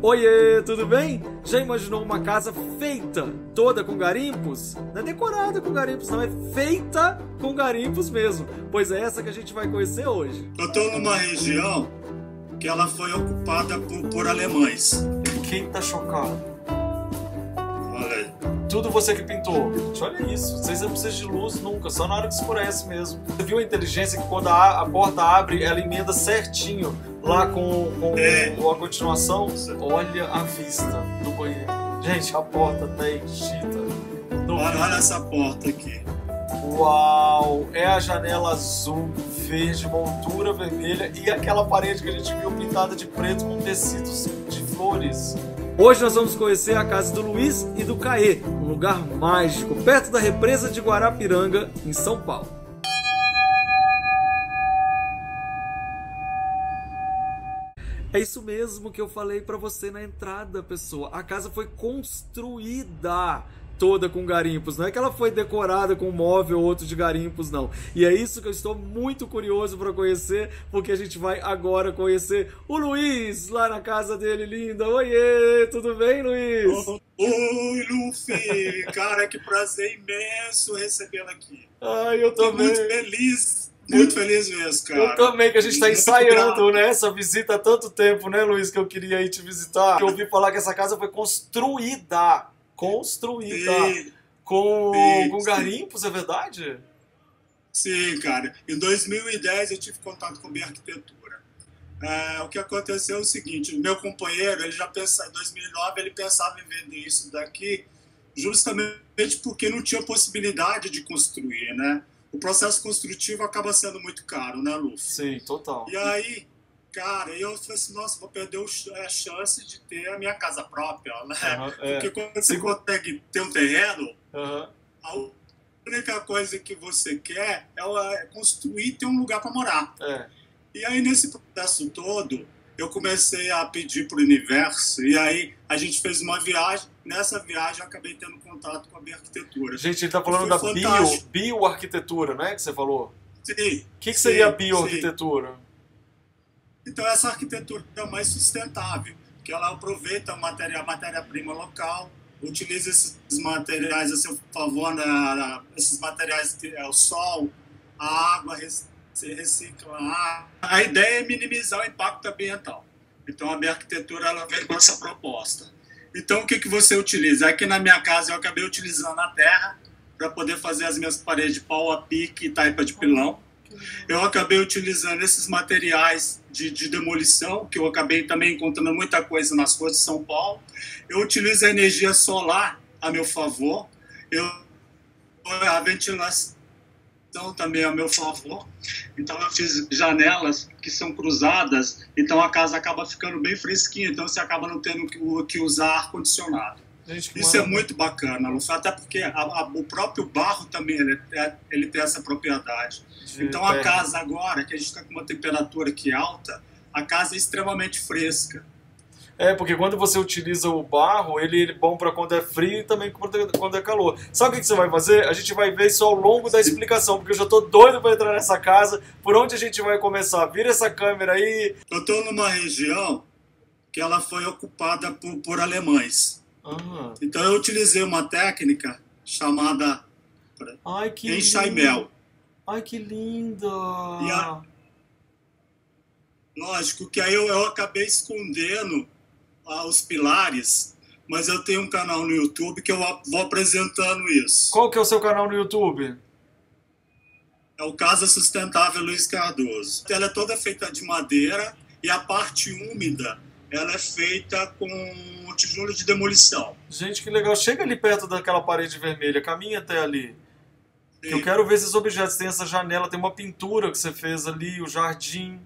Oiê, tudo bem? Já imaginou uma casa feita toda com garimpos? Não é decorada com garimpos, não, é feita com garimpos mesmo. Pois é essa que a gente vai conhecer hoje. Eu tô numa região que ela foi ocupada por, por alemães. Quem tá chocado? Olha aí. Tudo você que pintou. Gente, olha isso. Vocês não precisam de luz nunca, só na hora que escurece mesmo. Você viu a inteligência que quando a, a porta abre, ela emenda certinho lá com, com É. a continuação? Olha a vista do banheiro. Gente, a porta tá. No Olha, olha essa porta aqui. Uau! É a janela azul, verde, moldura vermelha e aquela parede que a gente viu pintada de preto com tecidos de flores. Hoje nós vamos conhecer a casa do Luiz e do Caê, um lugar mágico, perto da represa de Guarapiranga, em São Paulo. É isso mesmo que eu falei pra você na entrada, pessoa. A casa foi construída toda com garimpos. Não é que ela foi decorada com um móvel ou outro de garimpos, não. E é isso que eu estou muito curioso para conhecer, porque a gente vai agora conhecer o Luiz lá na casa dele, linda. Oiê, tudo bem, Luiz? Oi, Luffy! Cara, que prazer imenso recebê-la aqui. Ai, eu Tô também. muito feliz, muito feliz mesmo, cara. Eu também, que a gente tá Muito ensaiando, né? Essa visita há tanto tempo, né, Luiz, que eu queria ir te visitar. Eu ouvi falar que essa casa foi construída. Construída. Sim, Com, Sim, com garimpos, é verdade? sim, cara. Em 2010 eu tive contato com minha arquitetura. É, o que aconteceu é o seguinte, meu companheiro, ele já pensa, em 2009 ele pensava em vender isso daqui justamente porque não tinha possibilidade de construir, né? O processo construtivo acaba sendo muito caro, né, Lu? Sim, total. E aí, cara, eu falei assim, nossa, vou perder ch- a chance de ter a minha casa própria, né? É. Porque quando você consegue ter um terreno, Aham. a única coisa que você quer é é construir e ter um lugar para morar. É. E aí, nesse processo todo, eu comecei a pedir para o universo, e aí a gente fez uma viagem. Nessa viagem, eu acabei tendo contato com a minha arquitetura. Gente, ele tá falando da bio, bioarquitetura, né? Que você falou. Sim, O que, que seria a bioarquitetura? Então essa arquitetura é mais sustentável, que ela aproveita a matéria- matéria-prima local, utiliza esses materiais a seu favor, na, na- esses materiais que é o sol, a água, se recicla. A ideia é minimizar o impacto ambiental. Então a minha arquitetura ela vem com essa proposta. Então o que, que você utiliza? Aqui na minha casa eu acabei utilizando a terra para poder fazer as minhas paredes de pau a pique e taipa de pilão eu acabei utilizando esses materiais de, de demolição, que eu acabei também encontrando muita coisa nas ruas de São Paulo. Eu utilizo a energia solar a meu favor, eu, a ventilação também a meu favor. Então eu fiz janelas que são cruzadas, então a casa acaba ficando bem fresquinha, então você acaba não tendo que, que usar ar-condicionado. Isso é muito bacana, Lúcio, até porque a- a- o próprio barro também ele, é- ele tem essa propriedade. De Então a terra. casa agora, que a gente está com uma temperatura aqui alta, a casa é extremamente fresca. É, porque quando você utiliza o barro, ele é bom pra quando é frio e também quando é, é calor. Sabe o que você vai fazer? A gente vai ver isso ao longo da explicação, porque eu já tô doido pra entrar nessa casa. Por onde a gente vai começar? Vira essa câmera aí. Eu estou numa região que ela foi ocupada por, por alemães. Ah, Então eu utilizei uma técnica chamada ai, que enxaimel. lindo. Ai, que linda. E a- Lógico que aí eu, eu acabei escondendo ah, os pilares, mas eu tenho um canal no YouTube que eu vou apresentando isso. Qual que é o seu canal no YouTube? É o Casa Sustentável Luiz Cardoso. Ela é toda feita de madeira e a parte úmida ela é feita com tijolo de demolição. Gente, que legal. Chega ali perto daquela parede vermelha, caminha até ali. Sim. Eu quero ver esses objetos. Tem essa janela, tem uma pintura que você fez ali, o jardim.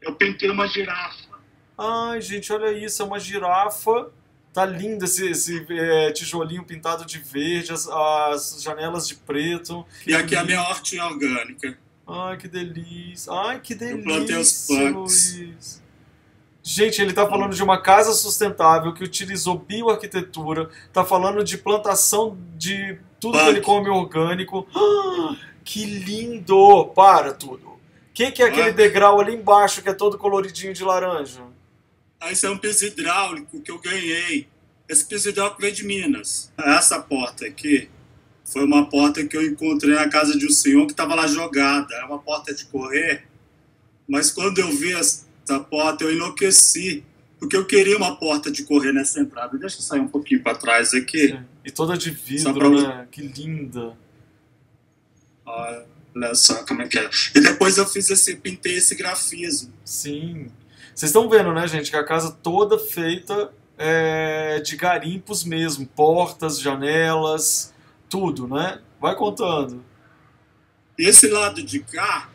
Eu pintei uma girafa. Ai, gente, olha isso, é uma girafa. Tá lindo esse, esse é, tijolinho pintado de verde, as, as janelas de preto. Que E aqui é a minha hortinha orgânica. Ai, que delícia. Ai, que delícia, plantei os. Gente, ele tá falando de uma casa sustentável que utilizou bioarquitetura, tá falando de plantação de tudo que ele come orgânico. Ah, que lindo! Para tudo. O que, que é aquele Punk. degrau ali embaixo que é todo coloridinho de laranja? Aí esse é um piso hidráulico que eu ganhei. Esse piso hidráulico veio de Minas. Essa porta aqui foi uma porta que eu encontrei na casa de um senhor que estava lá jogada. Era uma porta de correr. Mas quando eu vi essa porta, eu enlouqueci. Porque eu queria uma porta de correr nessa entrada. Deixa eu sair um pouquinho para trás aqui. Sim. E toda de vidro, pra... né? Que linda. Olha só como é que é. E depois eu fiz esse, pintei esse grafismo. Sim. Vocês estão vendo, né, gente, que a casa toda feita é, de garimpos mesmo, portas, janelas, tudo, né? Vai contando. Esse lado de cá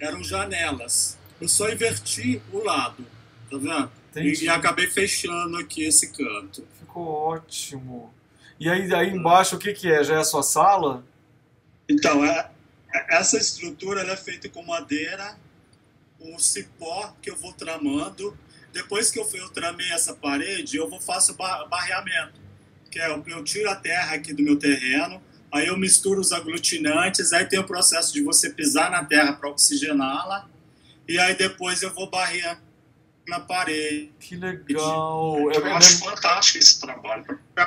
eram janelas. Eu só inverti o lado, tá vendo? E, e, acabei fechando aqui esse canto. Ficou ótimo. E aí, aí embaixo o que, que é? Já é a sua sala? Então, é, é essa estrutura é feita com madeira o cipó que eu vou tramando. Depois que eu, eu tramei essa parede, eu vou faço barreamento, que é eu tiro a terra aqui do meu terreno, aí eu misturo os aglutinantes, aí tem o processo de você pisar na terra para oxigená-la, e aí depois eu vou barrer na parede. Que legal! Eu, eu acho fantástico esse trabalho.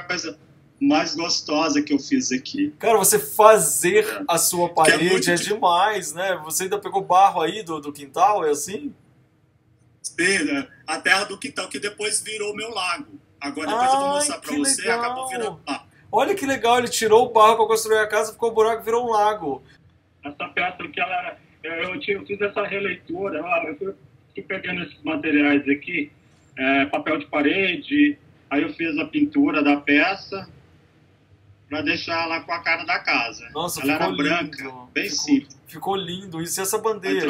Coisa mais gostosa que eu fiz aqui. Cara, você fazer é. a sua é parede é, é, demais, né? Você ainda pegou barro aí do, do quintal, é assim? Sim, né? a terra do quintal, que depois virou meu lago. Agora depois Ai, eu vou mostrar pra você, legal. acabou virando lá. Olha que legal, ele tirou o barro para construir a casa, ficou um buraco, virou um lago. Essa peça que ela, eu, eu, eu fiz essa releitura, eu fui, fui pegando esses materiais aqui, é, papel de parede, aí eu fiz a pintura da peça, para deixar ela com a cara da casa. Nossa, ela era lindo. branca, bem ficou, simples. Ficou lindo. Isso e essa bandeja.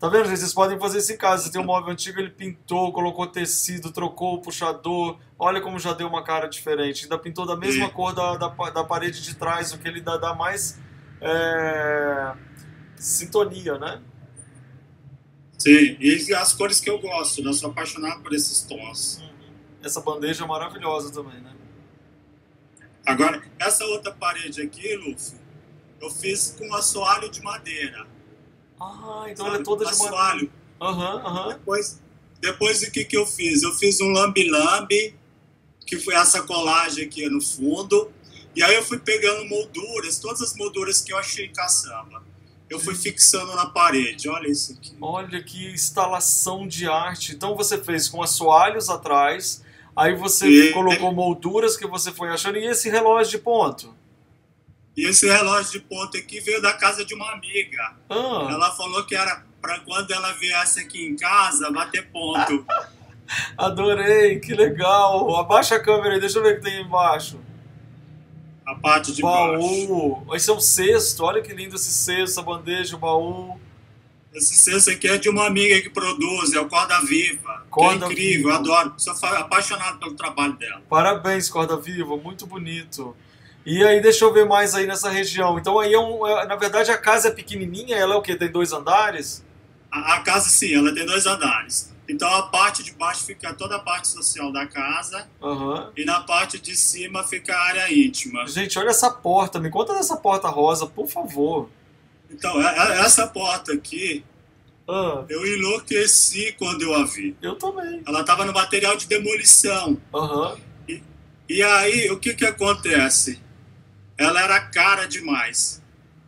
Tá vendo, gente? Vocês podem fazer esse caso. Você tem um móvel antigo, ele pintou, colocou tecido, trocou o puxador. Olha como já deu uma cara diferente. Ainda pintou da mesma Sim. cor da, da, da, parede de trás, o que ele dá, dá mais é, sintonia, né? Sim, e as cores que eu gosto, né? Eu sou apaixonado por esses tons. Uhum. Essa bandeja é maravilhosa também, né? Agora, essa outra parede aqui, Lúcio, eu fiz com assoalho de madeira. Ah, então ela é toda de assoalho. madeira. Aham, uhum, aham. Uhum. Depois, depois o que, que eu fiz? Eu fiz um lambi-lambi, que foi essa colagem aqui no fundo. E aí eu fui pegando molduras, todas as molduras que eu achei em caçamba. Eu fui fixando na parede, olha isso aqui. Olha que instalação de arte. Então você fez com assoalhos atrás, Aí você e... colocou molduras que você foi achando. E esse relógio de ponto? E esse relógio de ponto aqui veio da casa de uma amiga. Ah. Ela falou que era para quando ela viesse aqui em casa bater ponto. Adorei, que legal. Abaixa a câmera aí, deixa eu ver o que tem embaixo. A parte de baú. baixo. Esse é um cesto, olha que lindo esse cesto, essa bandeja, o baú. Esse senso aqui é de uma amiga que produz, é o Corda Viva. Corda é incrível, Viva. eu adoro. Sou apaixonado pelo trabalho dela. Parabéns, Corda Viva, muito bonito. E aí, deixa eu ver mais aí nessa região. Então, aí, é um, é, na verdade, a casa é pequenininha, ela é o quê? Tem dois andares? A, a, casa, sim, ela tem dois andares. Então, a parte de baixo fica toda a parte social da casa. Uhum. E na parte de cima fica a área íntima. Gente, olha essa porta. Me conta dessa porta rosa, por favor. Então, essa porta aqui, ah. eu enlouqueci quando eu a vi. Eu também. Ela estava no material de demolição. Uhum. E, e aí, o que que acontece? Ela era cara demais.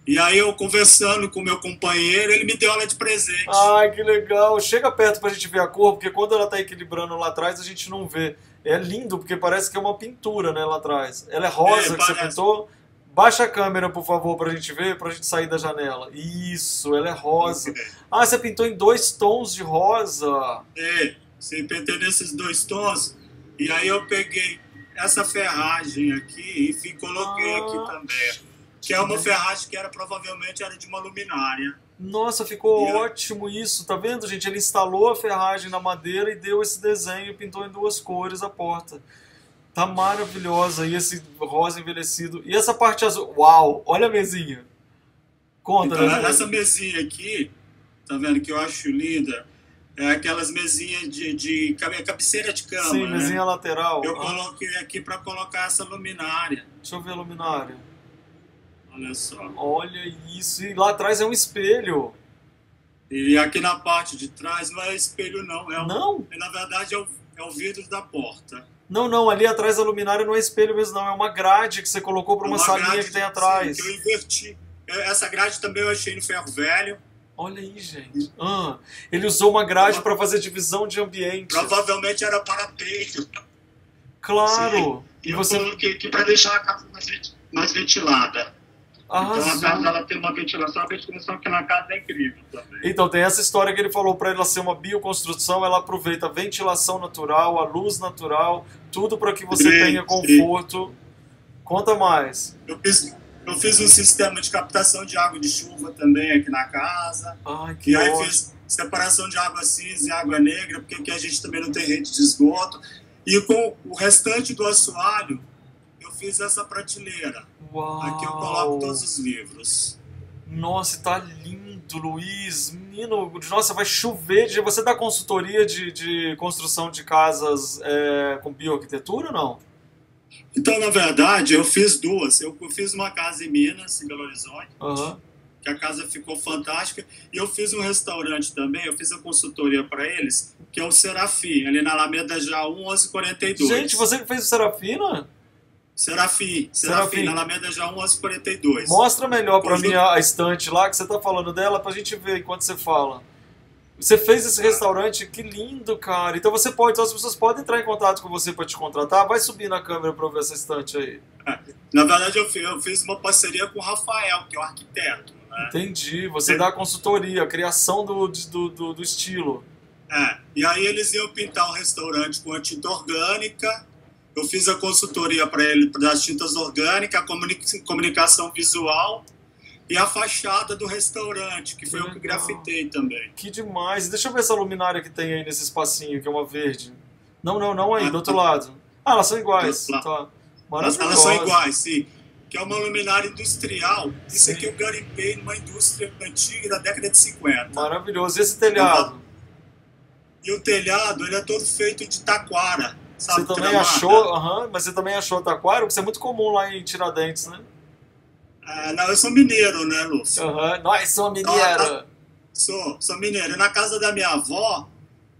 E aí eu conversando com meu companheiro, ele me deu ela de presente. Ai, que legal. Chega perto pra gente ver a cor, porque quando ela tá equilibrando lá atrás, a gente não vê. É lindo, porque parece que é uma pintura, né, lá atrás. Ela é rosa é, que parece. você pintou? Baixa a câmera, por favor, pra gente ver, pra gente sair da janela. Isso, ela é rosa. Ah, você pintou em dois tons de rosa. É, você pintei nesses dois tons. E aí eu peguei essa ferragem aqui e coloquei ah, aqui também. Que é uma ferragem que era provavelmente era de uma luminária. Nossa, ficou e ótimo isso, tá vendo, gente? Ele instalou a ferragem na madeira e deu esse desenho e pintou em duas cores a porta. Tá maravilhosa. E esse rosa envelhecido. E essa parte azul. Uau! Olha a mesinha. Conta, então, né? Essa mesinha aqui, tá vendo que eu acho linda? É aquelas mesinhas de, de cabeceira de cama. Sim, né? mesinha lateral. Eu ah. coloquei aqui para colocar essa luminária. Deixa eu ver a luminária. Olha só. Olha isso. E lá atrás é um espelho. E aqui na parte de trás não é espelho, não. É o- Não? Na verdade, é o, é o vidro da porta. Não, não, ali atrás da luminária não é espelho mesmo, não. É uma grade que você colocou para uma, Uma salinha que tem sim, atrás. que eu inverti. Eu- Essa grade também eu achei no ferro velho. Olha aí, gente. Ah, ele usou uma grade para fazer divisão de ambiente. Provavelmente era parapeito. Claro. E E eu você. coloquei aqui para deixar a casa mais, venti- ventilada. Então a Arrasou. casa ela tem uma ventilação, a ventilação aqui na casa é incrível também. Então, tem essa história que ele falou para ela ser uma bioconstrução, ela aproveita a ventilação natural, a luz natural, tudo para que você Sim, tenha sim. conforto. Conta mais. Eu fiz, eu fiz um sistema de captação de água de chuva também aqui na casa. Ai, que E aí ótimo. fiz separação de água cinza e água negra, porque aqui a gente também não tem rede de esgoto. E com o restante do assoalho, fiz essa prateleira. Uau. Aqui eu coloco todos os livros. Nossa, tá lindo, Luiz. Menino, nossa, vai chover. Você dá consultoria de, de construção de casas é, com bioarquitetura ou não? Então, na verdade, eu fiz duas. Eu fiz uma casa em Minas, em Belo Horizonte, Aham. que a casa ficou fantástica. E eu fiz um restaurante também, eu fiz a consultoria para eles, que é o Serafim, ali na Alameda Jaú 1142. Gente, você que fez o Serafina? Serafim, Serafim. Serafim, na Alameda Jaú 1142. Mostra melhor pra Conjunto- mim a a estante lá que você tá falando dela pra gente ver enquanto você fala. Você fez esse restaurante, que lindo, cara. Então você pode, então as pessoas podem entrar em contato com você pra te contratar. Vai subir na câmera pra eu ver essa estante aí. Na verdade, eu fiz, eu fiz uma parceria com o Rafael, que é o arquiteto. Né? Entendi. Você Sim. dá consultoria, criação do, do, do, do estilo. É, e aí eles iam pintar o restaurante com a tinta orgânica. Eu fiz a consultoria para ele das tintas orgânicas, a comuni- comunicação visual e a fachada do restaurante, que foi Que eu que legal. grafitei também. Que demais. Deixa eu ver essa luminária que tem aí nesse espacinho, que é uma verde. Não, não, não aí, Ah, do outro tá. lado. Ah, elas são iguais. Tá. Elas, elas são iguais, sim. Que é uma luminária industrial. Isso Sim. aqui eu garimpei numa indústria antiga da década de 50. Maravilhoso. E esse telhado? E o telhado, ele é todo feito de taquara. Sabe, Você também achou, aham, mas você também achou taquara? Porque isso é muito comum lá em Tiradentes, né? Ah, não, eu sou mineiro, né, Lúcio? Aham, nós somos Ah, mineiro. Sou, sou mineiro. E na casa da minha avó,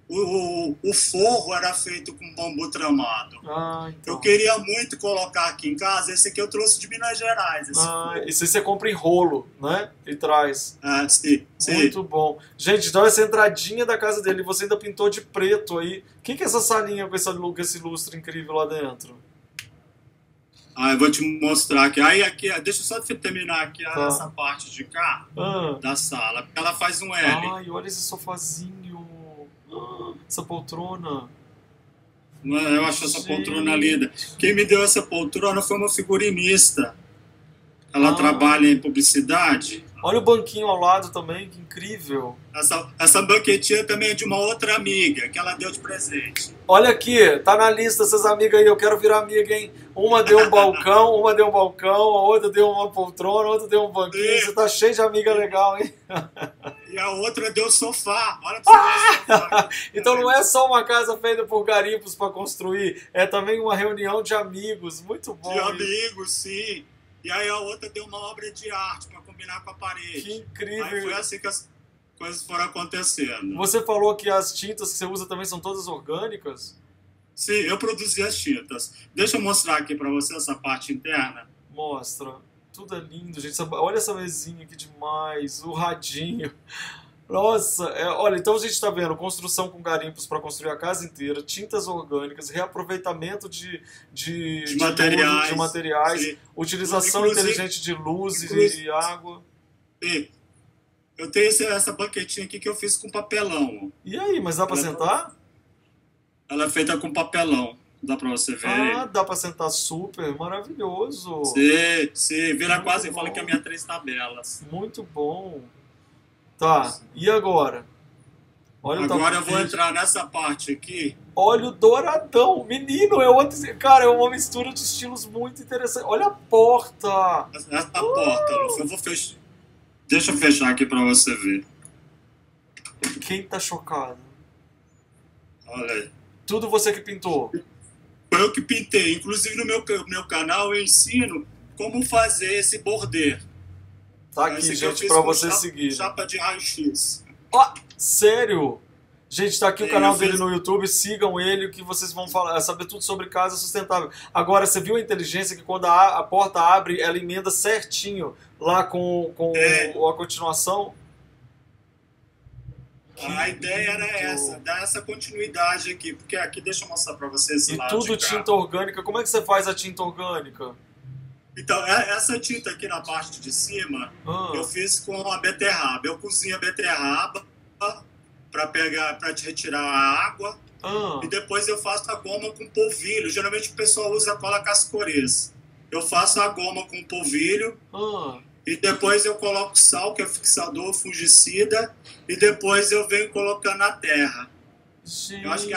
o, o, forro era feito com bambu tramado. Ah, então. Eu queria muito colocar aqui em casa. Esse aqui eu trouxe de Minas Gerais. Esse Ah, forro. você compra em rolo, né? E traz. Ah, sim, sim. Muito bom. Gente, então essa entradinha da casa dele, você ainda pintou de preto aí. O que, que é essa salinha com com esse lustre incrível lá dentro? Ah, eu vou te mostrar aqui. Aí aqui, deixa eu só terminar aqui Tá. essa parte de cá Ah, da sala. Ela faz um L. ai, olha esse sofazinho. Ah, Essa poltrona. Eu acho essa Gente. poltrona linda. Quem me deu essa poltrona foi uma figurinista. Ela Ah. trabalha em publicidade. Olha o banquinho ao lado também, que incrível. Essa, essa banquetinha também é de uma outra amiga que ela deu de presente. Olha aqui, tá na lista essas amigas aí, eu quero virar amiga, hein? Uma deu um balcão, uma deu um balcão, a outra deu uma poltrona, a outra deu um banquinho. Você tá cheio de amiga legal, hein? E a outra deu sofá. Olha pra você ver o sofá. Então não é só uma casa feita por garimpos para construir, é também uma reunião de amigos. Muito bom. De isso. amigos, sim. E aí a outra deu uma obra de arte para combinar com a Que parede. Aí foi incrível. assim que as coisas foram acontecendo. Você falou que as tintas que você usa também são todas orgânicas? Sim, eu produzi as tintas. Deixa eu mostrar aqui para você essa parte interna. Mostra. Tudo é lindo, gente. Olha essa mesinha aqui demais. O radinho. Nossa, é, olha, então a gente está vendo construção com garimpos para construir a casa inteira, tintas orgânicas, reaproveitamento de, de, De luz, materiais. de materiais, Sim. utilização Inclusive- inteligente de inclusive- e água. E eu tenho esse- essa banquetinha aqui que eu fiz com papelão. E aí, mas dá para sentar? Ela é feita com papelão. Dá para você ver. Ah, dá para sentar super, maravilhoso. Sim, sim. Vira Muito quase, falo bom. que é a minha três tabelas. Muito bom. Tá, e agora? Olha o Agora eu vou entrar nessa parte aqui. Olha o douradão. Menino, é outro. Cara, é uma mistura de estilos muito interessante. Olha a porta. Essa porta, Lúcio. Eu vou fechar. Deixa eu fechar aqui para você ver. Quem tá chocado? Olha aí. Tudo você que pintou. Foi eu que pintei. Inclusive no meu, meu canal eu ensino como fazer esse border. Tá aqui, gente, com você chapa- seguir. Chapa de raio-x. Ó, sério? Gente, tá aqui o É, canal eu dele fiz- no YouTube, sigam ele que vocês vão falar, saber tudo sobre casa sustentável. Agora, você viu a inteligência que quando a, a porta abre, ela emenda certinho lá com, com É. a continuação? A ideia era essa, dar essa continuidade aqui, porque aqui deixa eu mostrar para vocês E tudo tinta orgânica. Como é que você faz a tinta orgânica? Então, é- essa tinta aqui na parte de cima, Ah, eu fiz com a beterraba. Eu cozinho a beterraba para pegar, para retirar a água ah, e depois eu faço a goma com polvilho. Geralmente o pessoal usa cola cascorês. Eu faço a goma com polvilho ah. E depois eu coloco sal, que é fixador, fungicida, e depois eu venho colocando a terra. Gente. Eu acho que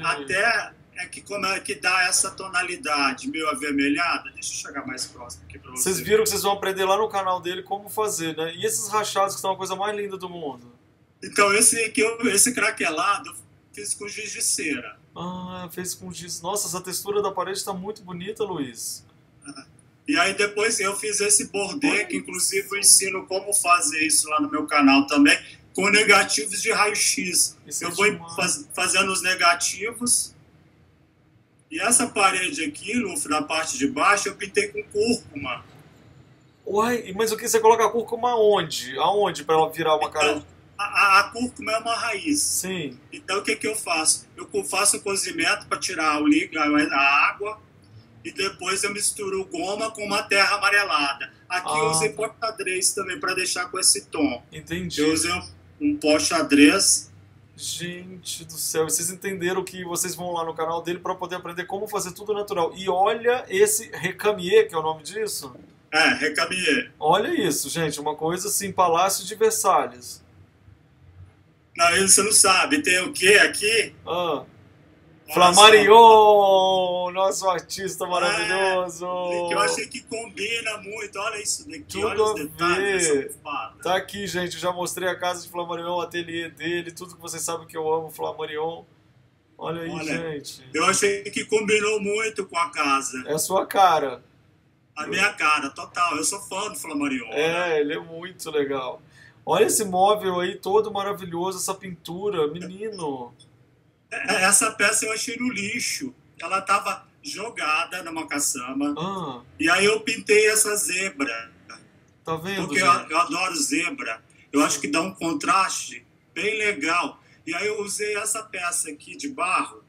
a terra é que, como é que dá essa tonalidade meio avermelhada. Deixa eu chegar mais próximo aqui para vocês. Vocês viram que vocês vão aprender lá no canal dele como fazer, né? E esses rachados que são a coisa mais linda do mundo? Então, esse, aqui, eu- esse craquelado eu fiz com giz de cera. Ah, fez com giz. Nossa, essa textura da parede tá muito bonita, Luiz. E aí depois eu fiz esse bordê, que inclusive eu ensino como fazer isso lá no meu canal também, com negativos de raio-x. Eu é vou faz- fazendo os negativos. E essa parede aqui, no, na parte de baixo, eu pintei com cúrcuma. Uai, mas o que você coloca a cúrcuma aonde? Aonde pra ela virar uma cara? Então, a, a- a cúrcuma é uma raiz. Sim. Então, o que, que eu faço? Eu faço o cozimento para tirar o líquido, a água, e depois eu misturo goma com uma terra amarelada. Aqui eu Ah. usei pó xadrez também para deixar com esse tom. Entendi. Eu usei um, um pó xadrez. Gente do céu, vocês entenderam que vocês vão lá no canal dele pra poder aprender como fazer tudo natural. E olha esse recamier, que é o nome disso. É, recamier. Olha isso, gente, uma coisa assim, Palácio de Versalhes. Não, isso você não sabe. Tem o que aqui? Ah, Flamarion, nosso artista maravilhoso. só, Que eu achei que combina muito. Olha isso daqui, Tudo olha os detalhes. Tá aqui, gente, eu já mostrei a casa de Flamarion, o ateliê dele, tudo que vocês sabem que eu amo Flamarion. Olha aí, Olha. gente. Eu achei que combinou muito com a casa. É a sua cara. A minha cara, total. Eu sou fã do Flamarion. né? É, ele é muito legal. Olha esse móvel aí todo maravilhoso, essa pintura, menino. É, Essa peça eu achei no lixo. Ela estava jogada numa caçamba. Ah, E aí eu pintei essa zebra. tá vendo, Porque eu, eu adoro zebra. Eu acho que dá um contraste bem legal. E aí eu usei essa peça aqui de barro,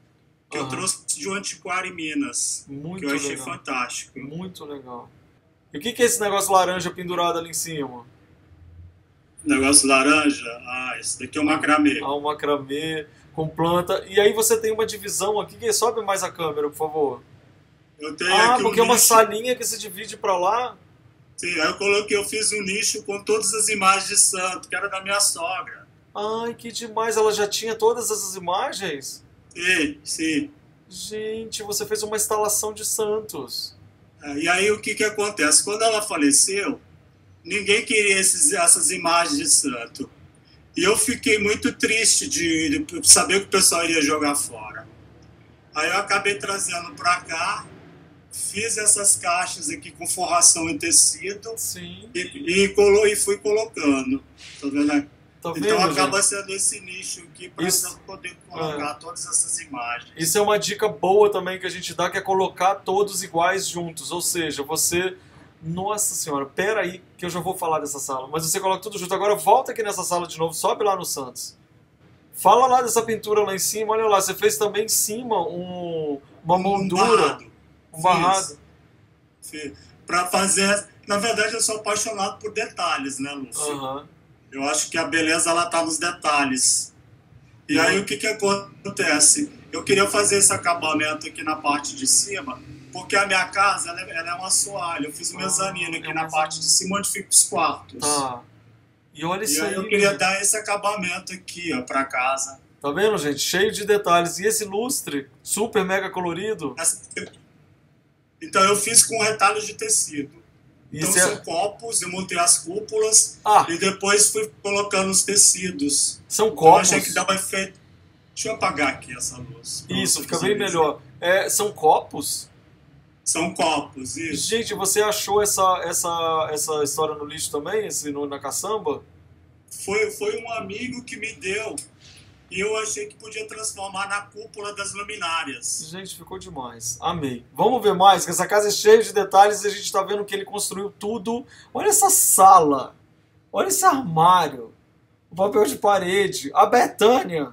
que eu Aham. trouxe de um antiquário em Minas. Muito que eu achei legal. fantástico. Muito legal. E o que que é esse negócio laranja pendurado ali em cima? Negócio laranja. Ah, esse daqui é um macramê. Há um macramê com planta. E aí você tem uma divisão aqui. que Sobe mais a câmera, por favor. Eu tenho Ah, aqui porque um é uma nicho. salinha que se divide pra lá. Sim, aí eu coloquei, eu fiz um nicho com todas as imagens de santo, que era da minha sogra. Ai, que demais. Ela já tinha todas essas imagens? Sim, sim. Gente, você fez uma instalação de santos. É, E aí o que, que acontece? Quando ela faleceu, ninguém queria esses, essas imagens de santo. E eu fiquei muito triste de, de saber que o pessoal iria jogar fora. Aí eu acabei trazendo para cá, fiz essas caixas aqui com forração em tecido Sim. e, e, colo, e fui colocando. Tá vendo? Tá vendo, Então acaba gente? sendo esse nicho aqui para poder colocar todas essas imagens. Isso é uma dica boa também que a gente dá, que é colocar todos iguais juntos. Ou seja, você. Nossa senhora, pera aí que eu já vou falar dessa sala. Mas você coloca tudo junto. Agora volta aqui nessa sala de novo, sobe lá no Santos. Fala lá dessa pintura lá em cima, olha lá, você fez também em cima um, uma moldura, um barrado. Para fazer. Na verdade, eu sou apaixonado por detalhes, né, Lúcio? Aham. Eu acho que a beleza ela tá nos detalhes. E aí o que que acontece? Eu queria fazer esse acabamento aqui na parte de cima, porque a minha casa ela é, ela é uma assoalho. Eu fiz um Ah, mezanino aqui é um na parte de cima onde ficam os quartos. Tá. E olha E isso aí aí. eu queria dar esse acabamento aqui, ó, para casa. Tá vendo, gente? Cheio de detalhes. E esse lustre, super mega colorido. Então eu fiz com retalhos de tecido. Então Isso são é... copos, eu montei as cúpulas Ah, e depois fui colocando os tecidos. são Então, eu copos. achei que dava efeito. Deixa eu apagar aqui essa luz. pra Isso, fica bem melhor. É, são copos? São copos, isso. Gente, você achou essa, essa, essa história no lixo também, esse, no, na caçamba? foi, foi um amigo que me deu e eu achei que podia transformar na cúpula das luminárias. Gente, ficou demais. Amei. Vamos ver mais, que essa casa é cheia de detalhes e a gente está vendo que ele construiu tudo. Olha essa sala. Olha esse armário. O papel de parede. A Betânia.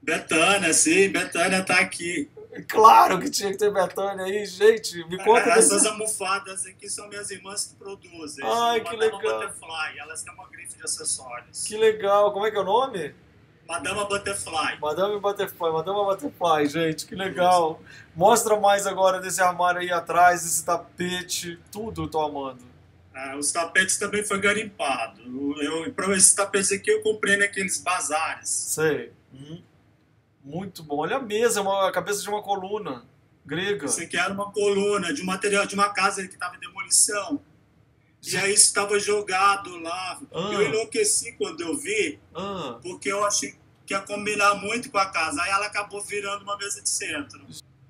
Betânia, sim, Betânia tá aqui. Claro que tinha que ter Betânia aí, gente. Me conta Essas desse... almofadas aqui são minhas irmãs que produzem. Ai, que legal. Butterfly, elas têm uma grife de acessórios. Que legal. Como é que é o nome? Madama Butterfly. Madame Butterfly, Madama Butterfly, gente, que legal. Mostra mais agora desse armário aí atrás, esse tapete, tudo eu tô amando. Ah, os tapetes também foi garimpado. Eu, eu, esse tapete aqui eu comprei naqueles bazares. Sei. Uhum. Muito bom. Olha a mesa, uma, a cabeça de uma coluna grega. Isso aqui era uma coluna de um material de uma casa que estava em demolição. E aí estava jogado lá. Ah. Eu enlouqueci quando eu vi, ah. porque eu achei que ia combinar muito com a casa. Aí ela acabou virando uma mesa de centro.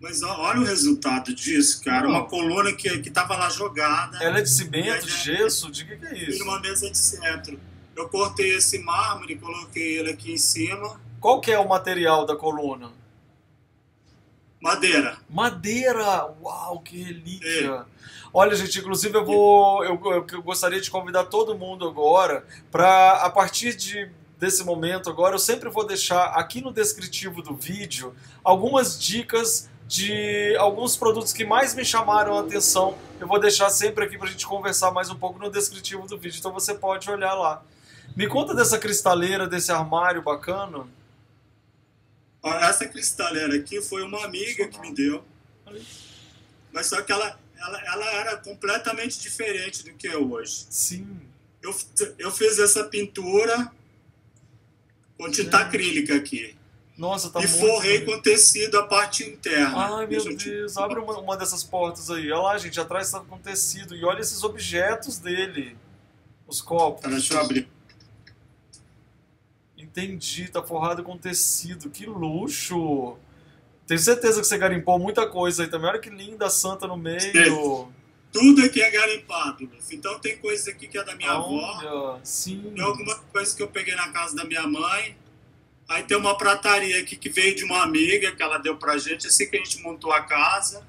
Mas olha o resultado disso, cara. Uma coluna que estava lá jogada. Ela é de cimento, de gesso? De que, que é isso? Uma mesa de centro. Eu cortei esse mármore, coloquei ele aqui em cima. Qual que é o material da coluna? Madeira. Madeira! Uau, que relíquia! É. Olha, gente, inclusive eu vou. Eu, eu gostaria de convidar todo mundo agora para, a partir de desse momento agora, eu sempre vou deixar aqui no descritivo do vídeo algumas dicas de alguns produtos que mais me chamaram a atenção. Eu vou deixar sempre aqui para a gente conversar mais um pouco no descritivo do vídeo, então você pode olhar lá. Me conta dessa cristaleira, desse armário bacana. Essa cristaleira aqui foi uma amiga que me deu. Mas só que ela, ela, ela era completamente diferente do que é hoje. Sim. Eu, eu fiz essa pintura com tinta acrílica aqui. Nossa, tá E forrei com tecido a parte interna. Ai, meu Deus, abre uma, uma dessas portas aí. Olha lá, gente, atrás tá com tecido. E olha esses objetos dele. Os copos. Tá, deixa eu abrir. Entendi, tá forrado com tecido. Que luxo! Tenho certeza que você garimpou muita coisa aí também. Olha que linda a santa no meio. Tudo aqui é garimpado. Então tem coisas aqui que é da minha Olha, avó. Sim. Tem algumas coisas que eu peguei na casa da minha mãe. Aí tem uma prataria aqui que veio de uma amiga que ela deu pra gente, assim que a gente montou a casa.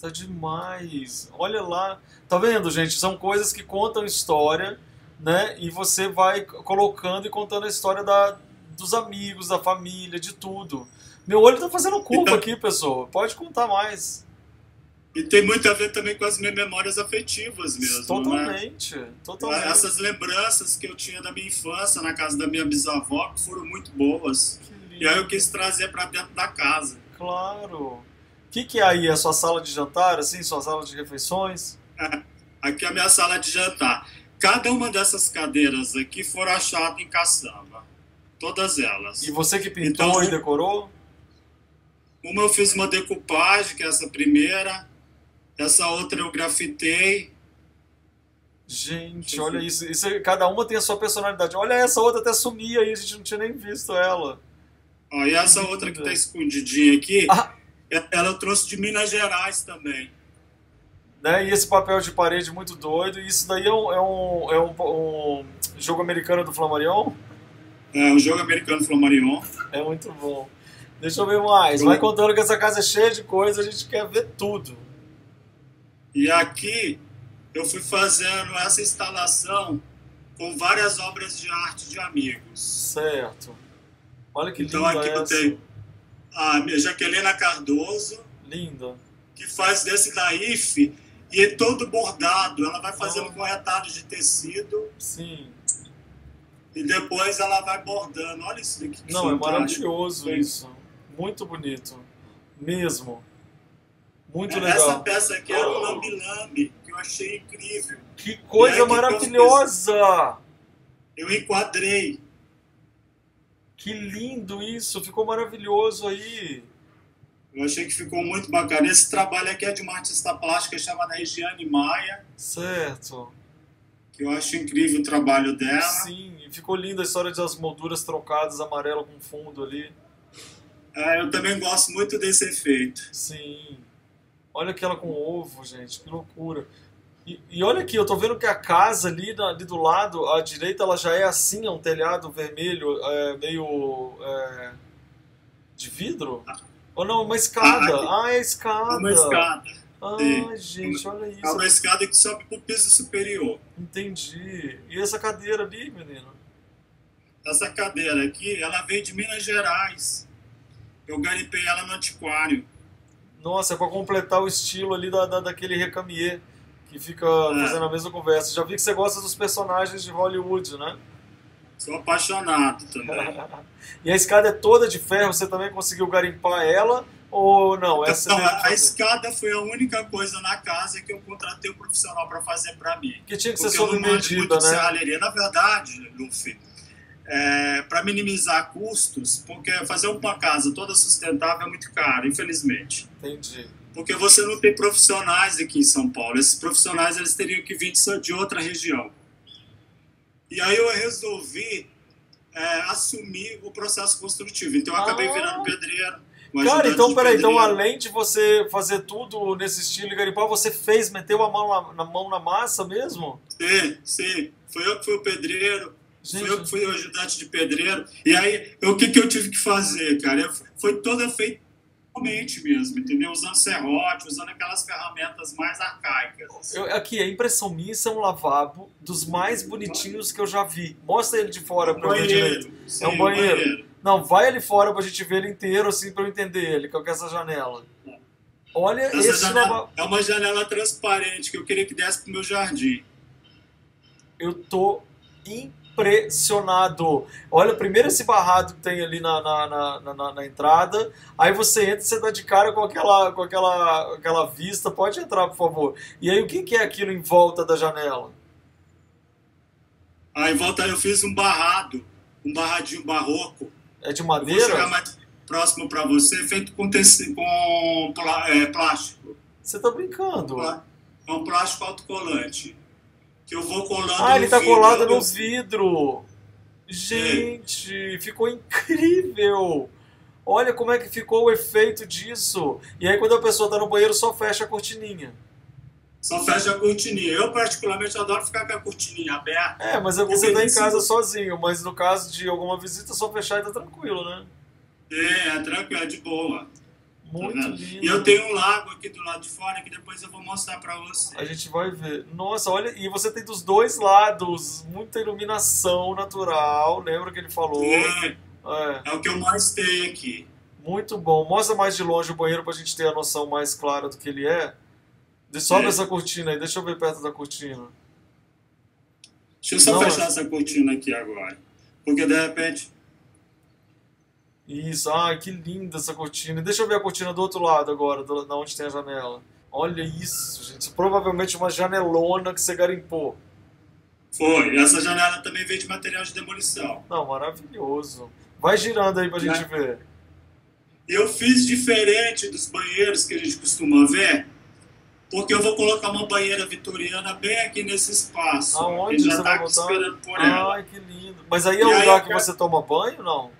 Tá demais. Olha lá. Tá vendo, gente? São coisas que contam história, né? E você vai colocando e contando a história da, dos amigos, da família, de tudo. Meu olho tá fazendo curva então, aqui, pessoal. Pode contar mais. E tem muito a ver também com as minhas memórias afetivas mesmo. Totalmente, né? totalmente. Essas lembranças que eu tinha da minha infância na casa da minha bisavó, que foram muito boas. E aí eu quis trazer para dentro da casa. Claro. O que, que é aí? A sua sala de jantar, assim? Sua sala de refeições? Aqui é a minha sala de jantar. Cada uma dessas cadeiras aqui foram achadas em caçamba. Todas elas. E você que pintou então, e decorou? Uma eu fiz uma decupagem, que é essa primeira. Essa outra eu grafitei. Gente, olha isso. isso. Cada uma tem a sua personalidade. Olha essa outra até sumia aí, a gente não tinha nem visto ela. Ó, e essa outra que tá escondidinha aqui, ah. ela eu trouxe de Minas Gerais também. Né? E esse papel de parede muito doido. E isso daí é um, é um, é um, um jogo americano do Flamarion? É, um jogo americano do Flamarion. É muito bom. Deixa eu ver mais. Vai contando que essa casa é cheia de coisa, a gente quer ver tudo. E aqui eu fui fazendo essa instalação com várias obras de arte de amigos. Certo. Olha que então, linda aqui essa. eu tenho a minha Jaquelina Cardoso. Linda. Que faz desse da IFE e é todo bordado. Ela vai fazendo oh. corretado de tecido. Sim. E depois ela vai bordando. Olha isso daqui. Não, é maravilhoso isso. Muito bonito. Mesmo. Muito legal. Essa peça aqui era um lambi-lambi, que eu achei incrível. Que coisa maravilhosa! Eu enquadrei. Que lindo isso, ficou maravilhoso aí. Eu achei que ficou muito bacana. Esse trabalho aqui é de uma artista plástica chamada Regiane Maia. Certo. Que eu acho incrível o trabalho dela. Sim, e ficou linda a história das molduras trocadas, amarelo com fundo ali. É, eu também gosto muito desse efeito. Sim. Olha aquela com ovo, gente, que loucura. E, e olha aqui, eu tô vendo que a casa ali, na- ali do lado, à direita, ela já é assim, é um telhado vermelho, é, meio é, de vidro? Ou não, uma escada. Ah, é escada. É uma escada. Ah, Sim. gente, olha É isso. uma escada que sobe pro piso superior. Entendi. E essa cadeira ali, menino? Essa cadeira aqui, ela veio de Minas Gerais. Eu garimpei ela no antiquário. Nossa, é pra completar o estilo ali da, da- daquele recamier que fica É. fazendo a mesma conversa. Já vi que você gosta dos personagens de Hollywood, né? Sou apaixonado também. E a escada é toda de ferro, você também conseguiu garimpar ela? Ou não? Essa que a fazer? escada foi a única coisa na casa que eu contratei um profissional para fazer para mim. Que tinha que ser sob medida, de né? serralheria. Na verdade, Luffy, é, para minimizar custos, porque fazer uma casa toda sustentável é muito caro, infelizmente. Entendi. Porque você não tem profissionais aqui em São Paulo. Esses profissionais eles teriam que vir de outra região. E aí eu resolvi é, assumir o processo construtivo. Então eu acabei Ah. virando pedreiro. Cara, então de peraí, então pedreiro. além de você fazer tudo nesse estilo e garimpar, você fez, meteu a mão na, na mão na massa mesmo? Sim, sim. Foi eu que fui o pedreiro. Gente, Fui eu que fui o ajudante de pedreiro. E aí, o que, que eu tive que fazer, cara? Eu- foi toda feita manualmente mesmo, entendeu? Usando serrote, usando aquelas ferramentas mais arcaicas. eu- aqui, a impressão minha, é um lavabo dos mais bonitinhos que eu já vi. Mostra ele de fora pra eu ver direito. banheiro. Sim, É um banheiro. Não, vai ali fora pra gente ver ele inteiro, assim, pra eu entender ele, com essa janela. Olha Essa esse janela lavabo. é uma janela transparente que eu queria que desse pro meu jardim. Eu tô impressionado. Olha, primeiro esse barrado que tem ali na, na, na, na- entrada. Aí você entra e você dá de cara com aquela, com aquela, aquela vista. Pode entrar, por favor. E aí, o que, que é aquilo em volta da janela? Aí em volta eu fiz um barrado, um barradinho barroco. É de Eu vou chegar madeira? mais próximo para você, feito com, teci- com é, plástico. Você tá brincando. É um plástico autocolante. Que eu vou colando Ah, ele tá vidro. colado no vidro. Gente, ficou incrível. Olha como é que ficou o efeito disso. E aí, quando a pessoa tá no banheiro, só fecha a cortininha. Só fecha a cortininha. Eu, particularmente, adoro ficar com a cortininha aberta. É, mas é você tá em casa sozinho, mas no caso de alguma visita, só fechar e tá tranquilo, né? É, é tranquilo, é de boa. Tá Muito lindo. E eu tenho um lago aqui do lado de fora que depois eu vou mostrar pra você. A gente vai ver. Nossa, olha, e você tem dos dois lados muita iluminação natural, lembra que ele falou? É, É, é o que eu mais tenho aqui. muito bom. Mostra mais de longe o banheiro pra gente ter a noção mais clara do que ele é. Sobe É. essa cortina aí, deixa eu ver perto da cortina. Deixa eu só Não, fechar mas- essa cortina aqui agora. Porque de repente. Isso, ai, que linda essa cortina. Deixa eu ver a cortina do outro lado agora, do, da onde tem a janela. Olha isso, gente. Provavelmente uma janelona que você garimpou. Foi. Essa janela também veio de material de demolição. Não, maravilhoso. Vai girando aí pra gente Né? ver. Eu fiz diferente dos banheiros que a gente costuma ver, porque eu vou colocar uma banheira vitoriana bem aqui nesse espaço. Aonde Ele já você tá vai botar? esperando por ela. Ai, que lindo. Mas aí é o lugar que você toma banho, não?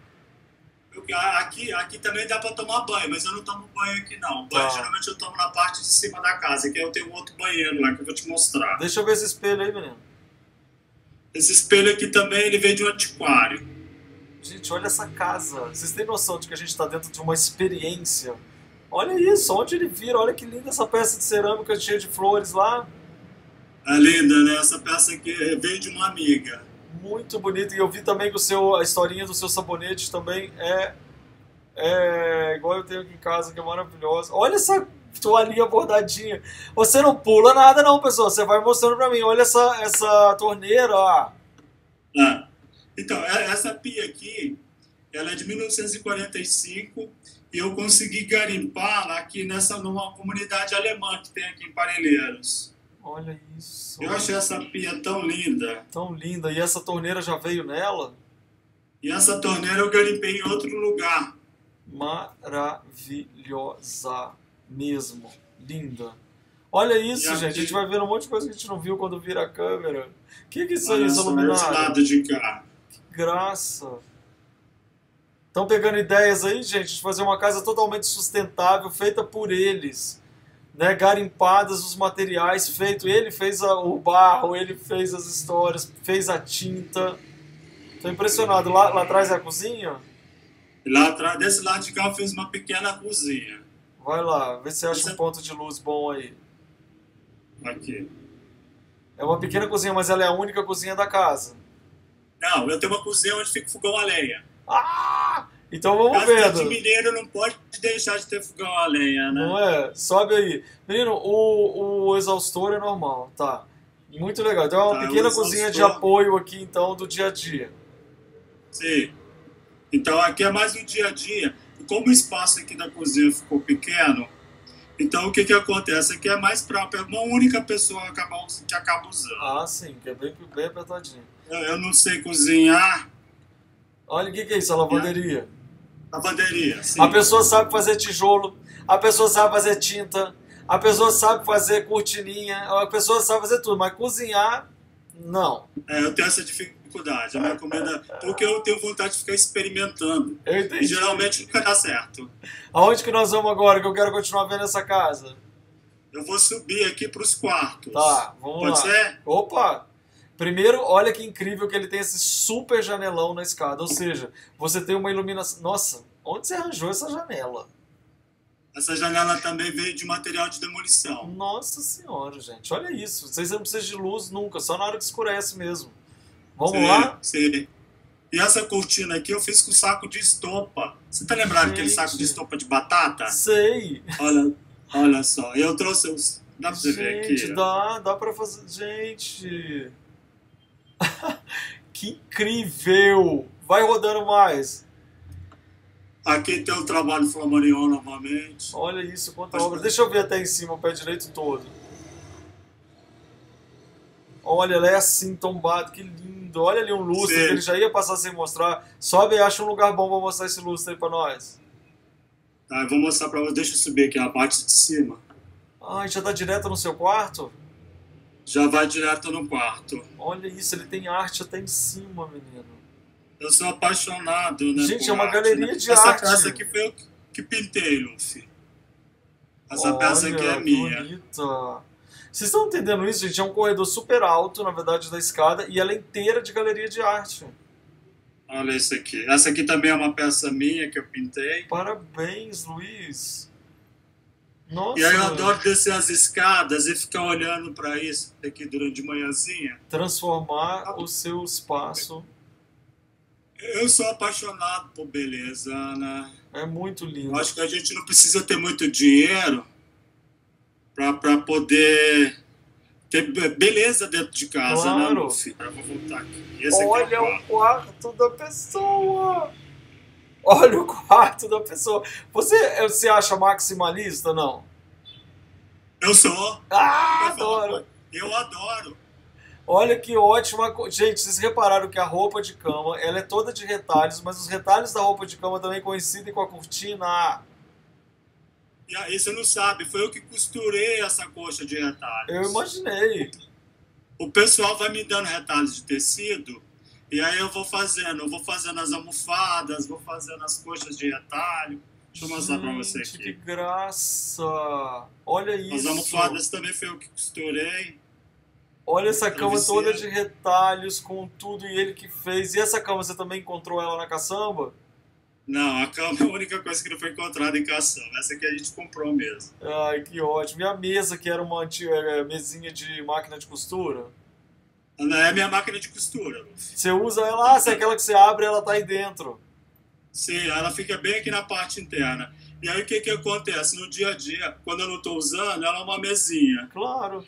Aqui, aqui também dá para tomar banho, mas eu não tomo banho aqui não. Banho Tá. geralmente eu tomo na parte de cima da casa, que eu tenho outro banheiro lá que eu vou te mostrar. Deixa eu ver esse espelho aí, menino. Esse espelho aqui também ele veio de um antiquário. Gente, olha essa casa. Vocês têm noção de que a gente está dentro de uma experiência? Olha isso, onde ele vira. Olha que linda essa peça de cerâmica cheia de flores lá. É linda, né? Essa peça aqui veio de uma amiga. Muito bonito. E eu vi também que o seu, a historinha do seu sabonete também é, é igual eu tenho aqui em casa, que é maravilhosa. Olha essa toalhinha bordadinha. Você não pula nada não, pessoal. Você vai mostrando pra mim. Olha essa, essa torneira. Ah, Então, é- essa pia aqui, ela é de 1945 e eu consegui garimpá-la aqui nessa numa comunidade alemã que tem aqui em Parelheiros. Olha isso. Eu achei essa pia tão linda. Tão linda. E essa torneira já veio nela? E essa torneira eu garimpei em outro lugar. Maravilhosa mesmo. Linda. Olha isso, aqui- gente. A gente vai ver um monte de coisa que a gente não viu quando vira a câmera. O que, que é isso aí, Olha luminária? lado de cá. Graça. Estão pegando ideias aí, gente, de fazer uma casa totalmente sustentável, feita por eles. Né, garimpadas os materiais feito. Ele fez a, o barro, ele fez as histórias, fez a tinta. Tô impressionado. Lá, lá atrás é a cozinha? Lá atrás, desse lado de cá, eu fiz uma pequena cozinha. Vai lá, vê se você acha Você- um ponto de luz bom aí. Aqui. É uma pequena cozinha, mas ela é a única cozinha da casa. Não, eu tenho uma cozinha onde fica fogão a lenha. Ah! Então vamos de vendo. mineiro não pode deixar de ter fogão a lenha, né? Não é? Sobe aí. Menino, o, o exaustor é normal, tá. Muito legal. Então é uma Tá, pequena cozinha de apoio aqui, então, do dia a dia. Sim. Então aqui é mais no dia a dia. E como o espaço aqui da cozinha ficou pequeno, então o que que acontece? Aqui é mais para uma única pessoa que acaba usando. Ah, sim, que é bem, bem apertadinho. Eu, eu não sei cozinhar Olha o que, que é isso, a lavanderia. Lavanderia. Sim. A pessoa sabe fazer tijolo, a pessoa sabe fazer tinta, a pessoa sabe fazer cortininha, a pessoa sabe fazer tudo, mas cozinhar, não. É, eu tenho essa dificuldade. A minha comida, porque eu tenho vontade de ficar experimentando. Eu E entendi. geralmente nunca dá certo. Aonde que nós vamos agora, que eu quero continuar vendo essa casa? Eu vou subir aqui para os quartos. Tá, vamos Pode lá. ser? Opa! Primeiro, olha que incrível que ele tem esse super janelão na escada. Ou seja, você tem uma iluminação. Nossa, onde você arranjou essa janela? Essa janela também veio de material de demolição. Nossa senhora, gente. Olha isso. Vocês não precisam de luz nunca, só na hora que escurece mesmo. Vamos Sim, lá? Sim. E essa cortina aqui eu fiz com saco de estopa. Você tá lembrado daquele Gente. saco de estopa de batata? Sei. Olha, olha só. Eu trouxe os. Dá pra você ver Gente, aqui. ó. dá, dá pra fazer. Gente. que incrível! Vai rodando mais. Aqui tem o trabalho Flamarion novamente. Olha isso, quanta obra. Deixa eu ver até em cima, o pé direito todo. Olha, ela é assim, tombado, que lindo. Olha ali um lustre Sim. que ele já ia passar sem mostrar. Sobe e acha um lugar bom pra mostrar esse lustre aí pra nós. Tá, eu vou mostrar pra você. Deixa eu subir aqui a parte de cima. Ai, já tá direto no seu quarto? Já vai direto no quarto. Olha isso, ele tem arte até em cima, menino. Eu sou apaixonado, né? Gente, é uma arte, galeria né? de essa arte. peça aqui foi eu que- pintei, Luffy. Essa Olha, peça aqui é minha. bonita. Vocês estão entendendo isso, gente? É um corredor super alto, na verdade, da escada, e ela é inteira de galeria de arte. Olha isso aqui. Essa aqui também é uma peça minha que eu pintei. Parabéns, Luiz. Nossa. E aí eu adoro descer as escadas e ficar olhando pra isso aqui durante de manhãzinha. Transformar o seu espaço. Eu sou apaixonado por beleza, né? É muito lindo. Eu acho que a gente não precisa ter muito dinheiro pra, pra poder ter be- beleza dentro de casa, Claro. né, Luffy? Eu vou voltar aqui. Esse aqui Olha é o o quarto da pessoa. Olha o quarto da pessoa. Você se acha maximalista, não? Eu sou. Ah, Eu adoro. Eu adoro. Olha que ótima. Gente, vocês repararam que a roupa de cama ela é toda de retalhos, mas os retalhos da roupa de cama também coincidem com a cortina. E aí você não sabe, foi eu que costurei essa coxa de retalhos. Eu imaginei. O pessoal vai me dando retalhos de tecido e aí eu vou fazendo, eu vou fazendo as almofadas, vou fazendo as coxas de retalho. Deixa eu mostrar pra você Gente, que aqui. graça. Olha As isso. almofadas também foi eu que costurei. Olha essa cama toda de retalhos com tudo e ele que fez. E essa cama você também encontrou ela na caçamba? Não, a cama é a única coisa que não foi encontrada em caçamba. Essa aqui a gente comprou mesmo. Ai, que ótimo. E a mesa que era uma antiga eh, mesinha de máquina de costura? Não é minha máquina de costura. Luffy. Você usa ela, ah, se é aquela que você abre, ela tá aí dentro. Sim, ela fica bem aqui na parte interna. E aí o que que acontece? No dia a dia, quando eu não estou usando, ela é uma mesinha. Claro.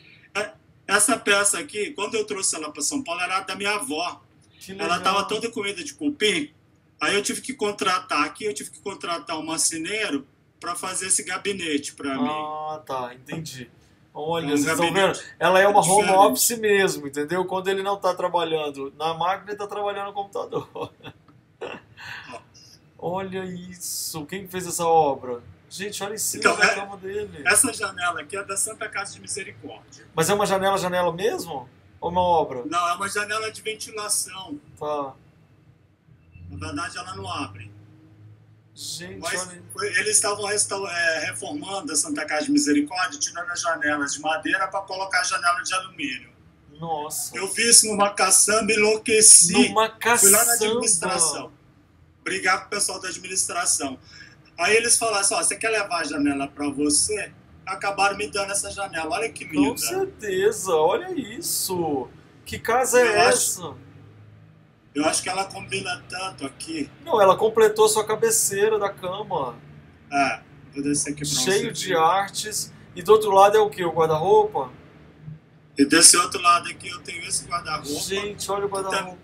Essa peça aqui, quando eu trouxe ela para São Paulo, era da minha avó. Ela estava toda comida de cupim. Aí eu tive que contratar aqui, eu tive que contratar um marceneiro para fazer esse gabinete para mim. Ah, tá, entendi. Olha, É um vocês estão gabinete vendo? Ela é uma home office mesmo, entendeu? Quando ele não tá trabalhando na máquina, ele tá trabalhando no computador. Olha isso. Quem fez essa obra? Gente, olha em cima Então, da é- cama dele. Essa janela aqui é da Santa Casa de Misericórdia. Mas é uma janela, janela mesmo? Ou uma obra? Não, é uma janela de ventilação. Tá. Na verdade, ela não abre. Gente, Mas foi- eles estavam é, reformando a Santa Casa de Misericórdia, tirando as janelas de madeira para colocar janela de alumínio. Nossa. Eu vi isso numa caçamba e enlouqueci. Numa Fui lá na caçamba. administração. Brigar com o pessoal da administração. Aí eles falaram assim: ó, você quer levar a janela para você? Acabaram me dando essa janela. Olha que Com linda. certeza, olha isso. Que casa é Eu acho- essa? Eu acho que ela combina tanto aqui. Não, ela completou sua cabeceira da cama. É, aqui pra cheio você. de artes. E do outro lado é o que? O guarda-roupa? E desse outro lado aqui eu tenho esse guarda-roupa. Gente, olha o guarda-roupa.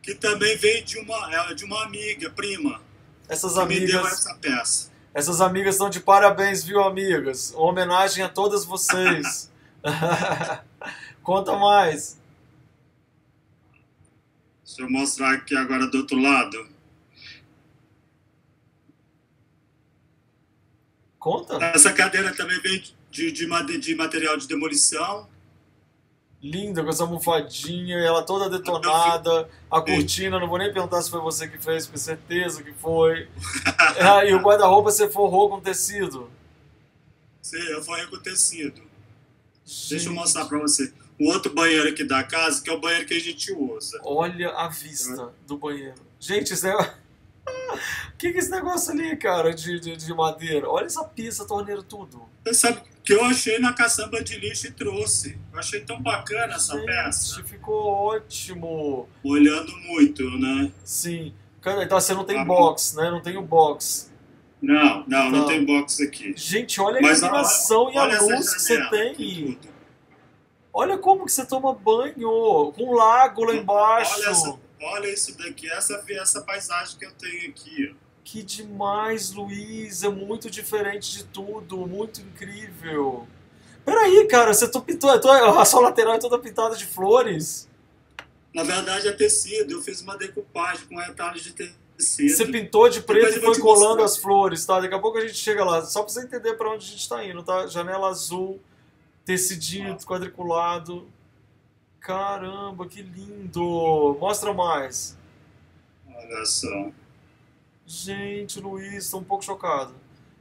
que também veio de uma, é, de uma amiga, prima, Essas que me deu amigas, essa peça. essas amigas estão de parabéns, viu, amigas? Uma homenagem a todas vocês. Conta mais. Deixa eu mostrar aqui agora do outro lado. Conta. Essa cadeira também veio de, de, de material de demolição. Linda, com essa almofadinha, ela toda detonada. A cortina, não vou nem perguntar se foi você que fez, porque certeza que foi. Ah, e o guarda-roupa você forrou com tecido. Sim, eu forrei com tecido. Deixa eu Gente, mostrar pra você. O outro banheiro aqui da casa, que é o banheiro que a gente usa. Olha a vista do banheiro. Gente, esse negócio... O que, que é esse negócio ali, cara, de, de, de madeira? Olha essa pia, essa torneira, tudo. Você sabe que eu achei na caçamba de lixo e trouxe. Eu achei tão bacana essa Gente, peça. ficou ótimo. Olhando muito, né? Sim. Cara, então você não tem Ah, box, né? Não tem o box. Não, não, não Não. tem box aqui. Gente, olha a Mas iluminação e a luz que você tem. tudo. Olha como que você toma banho, com um lago lá embaixo. Olha, essa, olha isso daqui, essa, essa paisagem que eu tenho aqui. Que demais, Luiz. É muito diferente de tudo. Muito incrível. Peraí, cara, você tu pintou. A sua lateral é toda pintada de flores. Na verdade é tecido, eu fiz uma decupagem com retalhos de tecido. Você pintou de preto Depois e foi colando mostrar. as flores, tá? Daqui a pouco a gente chega lá. Só pra você entender pra onde a gente tá indo, tá? Janela azul, tecidinho quadriculado. Caramba, que lindo! Mostra mais. Olha só. Gente, Luiz, tô um pouco chocado.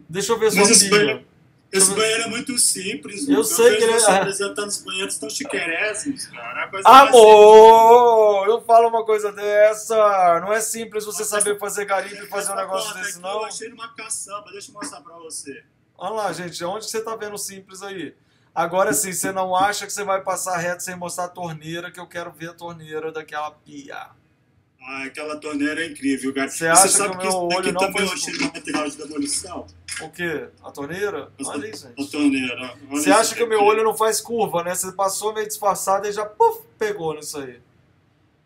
Deixa eu ver sua esse banheiro, esse eu ver. banheiro é muito simples. Eu sei que ele é- apresentando os banheiros tão chiquerésimos, cara. É Amor! Não fala uma coisa dessa! Não é simples você Mas saber fazer garimpo e fazer um negócio desse, não. Eu achei numa caçamba, deixa eu mostrar pra você. Olha lá, gente, onde você tá vendo simples aí? Agora sim, você não acha que você vai passar reto sem mostrar a torneira, que eu quero ver a torneira daquela pia. Ah, aquela torneira é incrível, cara. Você acha sabe que o meu isso olho não também foi achei no material de demolição? O quê? A torneira? Olha A gente. torneira. olha Você isso acha que o meu olho não faz curva, né? Você passou meio disfarçado e já puf, pegou nisso aí.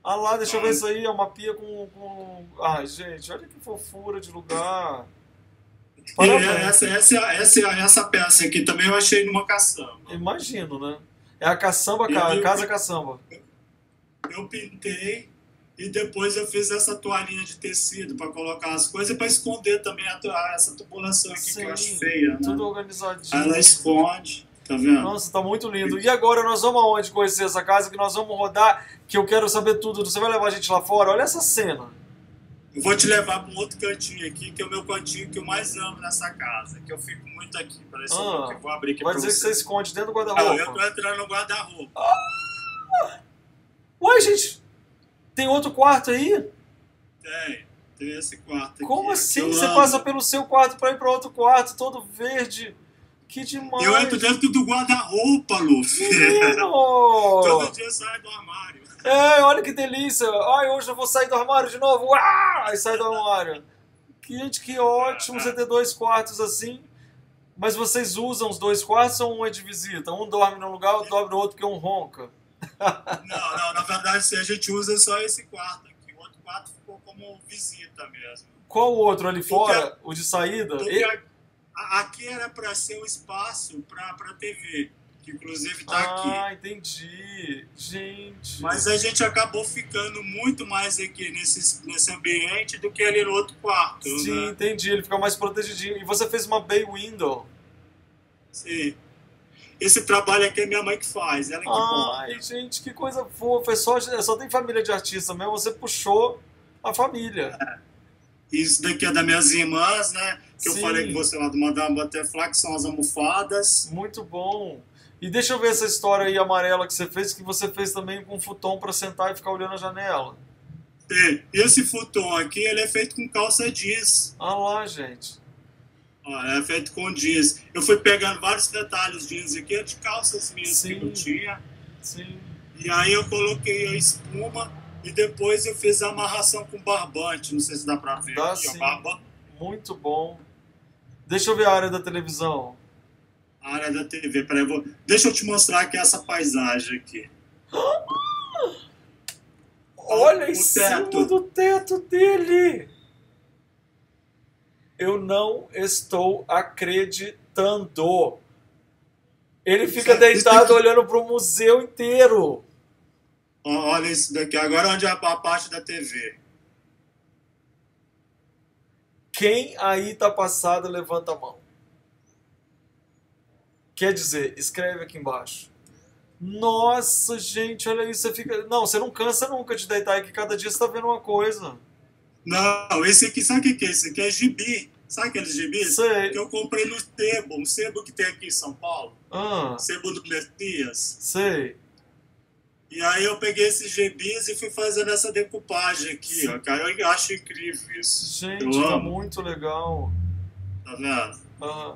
Ah lá, deixa eu ver isso aí, é uma pia com, com... Ai, gente, olha que fofura de lugar. E Parabéns. essa, essa, essa, essa peça aqui também eu achei numa caçamba. Imagino, né? É a caçamba, casa caçamba. Eu pintei e depois eu fiz essa toalhinha de tecido para colocar as coisas e para esconder também a, to- essa tubulação aqui que eu acho feia, né? tudo organizadinho. Ela esconde, tá vendo? Nossa, tá muito lindo. E agora nós vamos aonde conhecer essa casa que nós vamos rodar, que eu quero saber tudo. Você vai levar a gente lá fora? Olha essa cena. Eu vou te levar para um outro cantinho aqui, que é o meu cantinho que eu mais amo nessa casa, que eu fico muito aqui. Parece Ah, que eu vou abrir aqui Vai para dizer que você você. esconde dentro do Ah, eu guarda-roupa. tô entrando no guarda-roupa. Uai, gente, tem outro quarto aí? Tem, tem esse quarto aqui. Como assim? eu Você amo. passa pelo seu quarto pra ir pra outro quarto, todo verde. Que demais. Eu entro dentro do guarda-roupa, Luffy. Todo dia eu saio do armário. É, olha que delícia. Ai, hoje eu vou sair do armário de novo. Ah! Aí sai do armário. Que, gente, que ótimo você ter dois quartos assim. Mas vocês usam os dois quartos ou um é de visita? Um dorme num lugar, outro dorme no outro porque um ronca. Não, não, na verdade a gente usa só esse quarto aqui. O outro quarto ficou como visita mesmo. Qual o outro ali fora? O de saída? Porque E- aqui era para ser um espaço para TV, que inclusive está aqui. Ah, entendi. Gente. Mas a gente acabou ficando muito mais aqui nesse, nesse ambiente do que ali no outro quarto. Sim, Né? entendi. Ele fica mais protegidinho. E você fez uma bay window. Sim. Esse trabalho aqui é minha mãe que faz, ela que monta. Ai, gente, que coisa fofa. É só, é só tem família de artista mesmo. Você puxou a família. Isso daqui é das minhas irmãs, né? Que Sim. eu falei com você lá do Madame Butterfly, que são as almofadas. Muito bom. E deixa eu ver essa história aí amarela que você fez, que você fez também com um futon para sentar e ficar olhando a janela. E esse futon aqui, ele é feito com calça jeans. Ah lá, gente. Ó, é feito com jeans. Eu fui pegando vários detalhes jeans aqui, de calças minhas Sim. que eu tinha. Sim. E aí eu coloquei a espuma e depois eu fiz a amarração com barbante. Não sei se dá pra ver. Dá aqui, sim. Muito bom. Deixa eu ver a área da televisão. Área da TV. Peraí, vou... Deixa eu te mostrar aqui essa paisagem aqui. Olha O em cima teto. do teto dele. Eu não estou acreditando. Ele fica Isso deitado aqui- olhando para o museu inteiro. Olha isso daqui. Agora onde é a a parte da TV. Quem aí tá passado, levanta a mão. Quer dizer, escreve aqui embaixo. Nossa, gente, olha isso. Você fica. Não, você não cansa nunca de deitar aqui. Cada dia você tá vendo uma coisa. Não, esse aqui, sabe o que que é? Esse aqui é gibi. Sabe aqueles gibis? Sei. Que eu comprei no sebo. Um sebo que tem aqui em São Paulo. Ah, Sebo do Messias. sei. E aí eu peguei esses gibis e fui fazendo essa decupagem aqui, ó. Cara, eu acho incrível isso. Gente, tá muito legal. Tá vendo? Ah,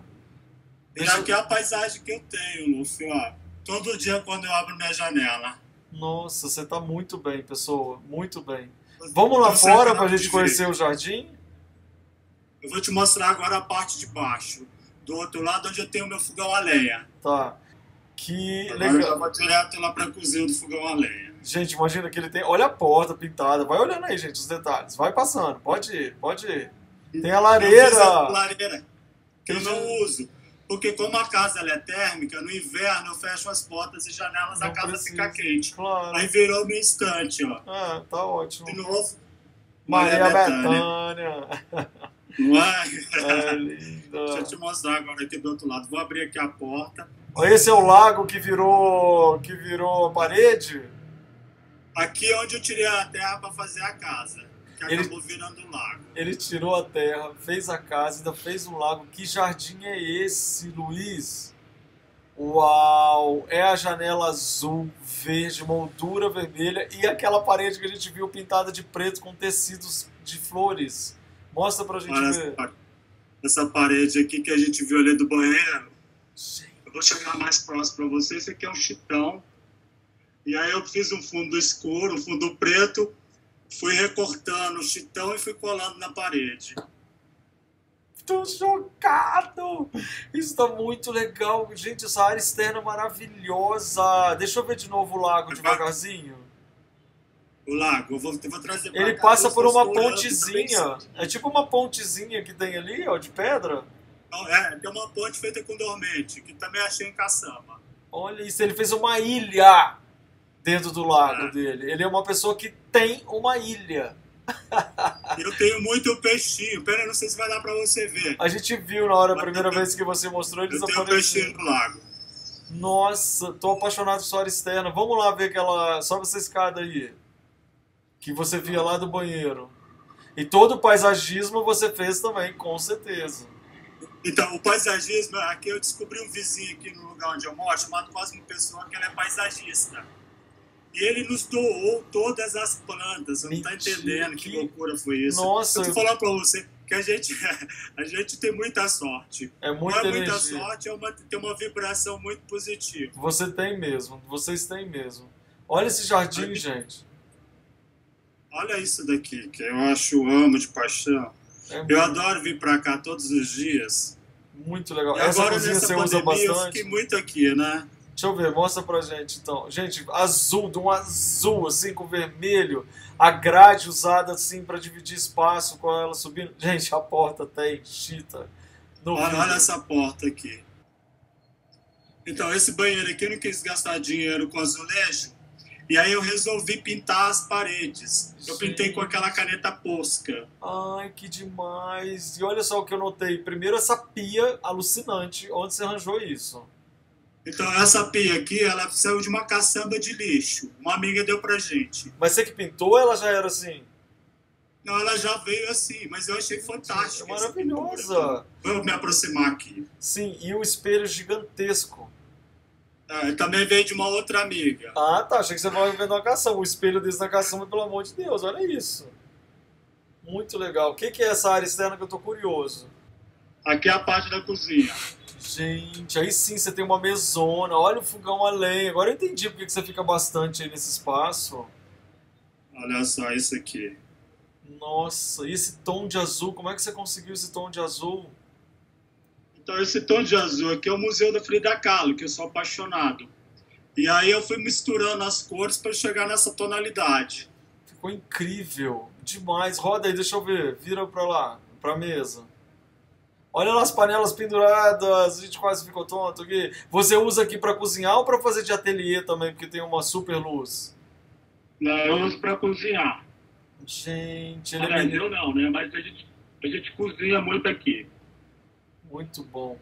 E Deixa- aqui é a paisagem que eu tenho, Luffy, ó. Todo dia quando eu abro minha janela. nossa, você tá muito bem, pessoa. Muito bem. Vamos lá Tô fora sentado pra gente conhecer o jardim? Eu vou te mostrar agora a parte de baixo. Do outro lado, onde eu tenho meu fogão a lenha. Tá. Que Agora eu legal. vou direto lá pra cozinha do fogão a lenha. Gente, imagina que ele tem. Olha a porta pintada. Vai olhando aí, gente, os detalhes. Vai passando. Pode ir, pode ir. Tem a Eu fiz a lareira. lareira, que eu não uso. Porque como a casa ela é térmica, no inverno eu fecho as portas e janelas, a Não casa precisa. fica quente. Claro. Aí virou meu estante, ó. Ah, tá ótimo. De novo. Maria Bethânia. Bethânia. Não é? É Deixa eu te mostrar agora aqui do outro lado. Vou abrir aqui a porta. Esse é o lago que virou. que virou parede? Aqui é onde eu tirei a terra para fazer a casa. Que Ele- acabou virando um lago. Ele tirou a terra, fez a casa, ainda fez um lago. Que jardim é esse, Luiz? Uau! É a janela azul, verde, moldura vermelha e aquela parede que a gente viu pintada de preto com tecidos de flores. Mostra pra gente Olha ver. essa, essa parede aqui que a gente viu ali do banheiro. Gente, Eu vou chegar mais próximo para você. Esse aqui é um chitão. E aí eu fiz um fundo escuro, um fundo preto. Fui recortando o chitão e fui colando na parede. Tô chocado! Isso tá muito legal. Gente, essa área externa é maravilhosa. Deixa eu ver de novo o lago devagarzinho. O lago, eu vou, eu vou trazer pra Ele passa por uma pontezinha. É tipo uma pontezinha que tem ali, ó, de pedra. Não, É, tem uma ponte feita com dormente, que também achei em caçamba. Olha isso, ele fez uma ilha dentro do lago É. dele. Ele é uma pessoa que tem uma ilha. Eu tenho muito peixinho. Pera, não sei se vai dar pra você ver. A gente viu na hora, a primeira tenho- vez que você mostrou, eles Eu tenho peixinho no lago. Nossa, tô apaixonado por sua área externa. Vamos lá ver aquela. Sobe essa escada aí. Que você via lá do banheiro. E todo o paisagismo você fez também, com certeza. Então, o paisagismo, aqui eu descobri um vizinho aqui no lugar onde eu moro, chamado Cosmo Pessoa, que ele é paisagista. E ele nos doou todas as plantas. Você não tá Mentira, entendendo que, que- loucura foi isso. Nossa, eu tô eu- falando pra você que a gente, a gente tem muita sorte. É muita não é muita energia. sorte, é uma, tem uma vibração muito positiva. Você tem mesmo, vocês têm mesmo. Olha esse jardim, gente. Olha isso daqui, que eu acho, amo de paixão. É Eu muito, adoro vir pra cá todos os dias. muito legal. E Essa agora, cozinha nessa você usa pandemia, eu bastante. fiquei muito aqui, né? Deixa eu ver, mostra pra gente então. Gente, azul, de um azul assim com vermelho. A grade usada assim pra dividir espaço com ela subindo. Gente, a porta tem chita. No Olha, olha essa porta aqui. Então, esse banheiro aqui eu não quis gastar dinheiro com azulejo. E aí eu resolvi pintar as paredes. Eu pintei Gente. com aquela caneta posca. Ai, que demais. E olha só o que eu notei. Primeiro essa pia alucinante. Onde você arranjou isso? Então, essa pia aqui, ela saiu de uma caçamba de lixo. Uma amiga deu pra gente. Mas você que pintou ou ela já era assim? Não, ela já veio assim, mas eu achei fantástico. É maravilhosa. Vou me aproximar aqui. Sim, e o espelho gigantesco. É, também veio de uma outra amiga. Ah, tá. Achei que você estava vendo uma cação. O espelho desse na cação, pelo amor de Deus, olha isso. Muito legal. O que, que é essa área externa que eu tô curioso? Aqui é a parte da cozinha. Gente, aí sim você tem uma mesona. Olha o fogão a lenha. Agora eu entendi porque que você fica bastante aí nesse espaço. Olha só isso aqui. Nossa, e esse tom de azul? Como é que você conseguiu esse tom de azul? Então, esse tom de azul aqui é o Museu da Frida Kahlo, que eu sou apaixonado. E aí eu fui misturando as cores para chegar nessa tonalidade. Ficou incrível, demais. Roda aí, deixa eu ver. Vira para lá, para mesa. Olha lá as panelas penduradas, a gente quase ficou tonto aqui. Você usa aqui para cozinhar ou para fazer de ateliê também, porque tem uma super luz? Não, eu uso para cozinhar. Gente, ele é eu não, né? Mas a gente, a gente cozinha muito aqui. Muito bom.